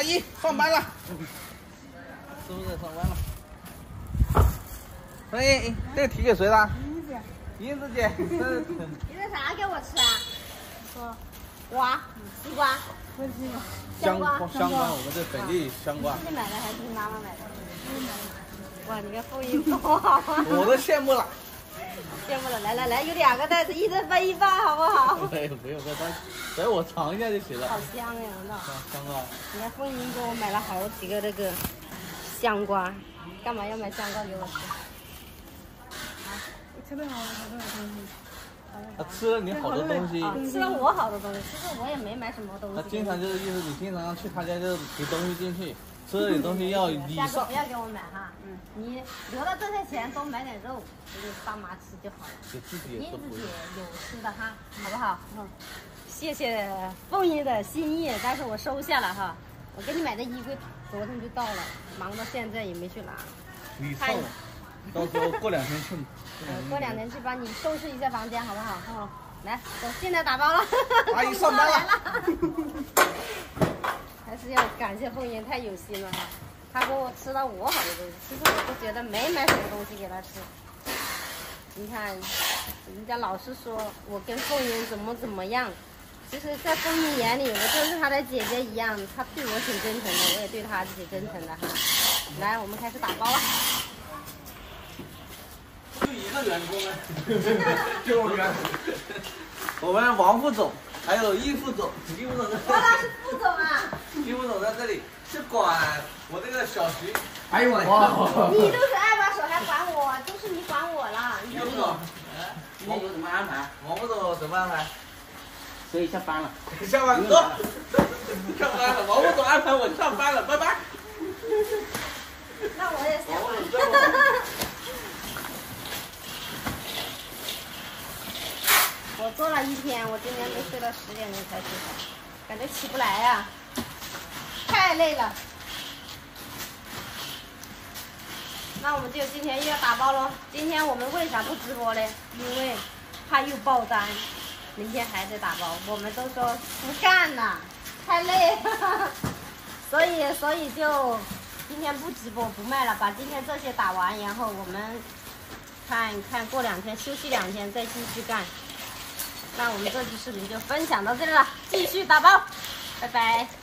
阿姨上班了，师傅在上班了。哎，这个提给谁了？英子姐。英子姐，你这啥给我吃啊？说瓜、西瓜、香瓜，香瓜，我们这本地香瓜。自己买的还是你妈妈买的？哇，你个妇女多好！我都羡慕了。羡慕了，来来来，有两个袋子，一人分一半，好不好？没有，不用，不用，等我尝一下就行了。好香呀，闻到。香瓜。你看凤英给我买了好几个那个香瓜，干嘛要买香瓜给我吃？啊，特别好，特别好东西。他吃了你好多东西。吃了我好多东西，其实我也没买什么东西。他经常就是意思，你经常去他家就提东西进去。吃了点东西要礼尚，不要给我买哈。嗯，你留到这些钱多买点肉给你爸妈吃就好了。给自己有吃的哈，好不好？嗯，谢谢凤姨的心意，但是我收下了哈。我给你买的衣柜昨天就到了，忙到现在也没去拿。你送，到时候过两天去。嗯，过两天去帮你收拾一下房间，好不好？好，来，走，现在打包了。阿姨上班了。还是要感谢凤英太有心了哈，他给我吃了我好多东西，其实我都觉得没买什么东西给他吃。你看，人家老是说我跟凤英怎么怎么样，其实，在凤英眼里，我就是她的姐姐一样，她对我挺真诚的，我也对她挺真诚的哈。来，我们开始打包了。就一个员工呢，就员我们王副总。还有易副总，易副总在。我那是副总啊。易副总在这里，是管我这个小徐。哎呦我的你都是二把手还管我，都是你管我了。易副总，王副总怎么安排？王副总怎么安排？所以下班了。下班走。下班了，王副总安排我上班了，拜拜。那我也下班了。我坐了一天，我今天都睡到十点钟才起床，感觉起不来呀，太累了。那我们就今天又要打包喽。今天我们为啥不直播呢？因为怕又爆单，明天还得打包。我们都说不干了，太累，所以所以就今天不直播不卖了，把今天这些打完，然后我们看看过两天休息两天再继续干。那我们这期视频就分享到这里了，继续打包，拜拜。